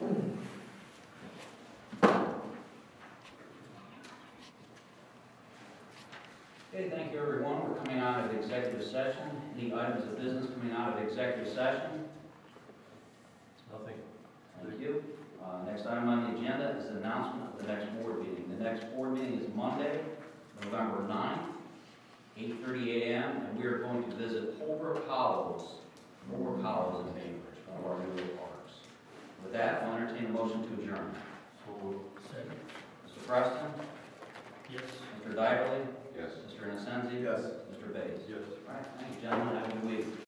Okay, thank you, everyone. We're coming out of executive session. Any items of business coming out of executive session? Nothing. Thank you. Uh, Next item on the agenda is the announcement of the next board meeting. The next board meeting is Monday, November 9th, 8:30 a.m., and we are going to visit Holbrook Hollows, entertain a motion to adjourn. Second. Mr. Preston? Yes. Mr. Dyerly? Yes. Mr. Incenzi? Yes. Mr. Bates? Yes. All right, thank you, gentlemen.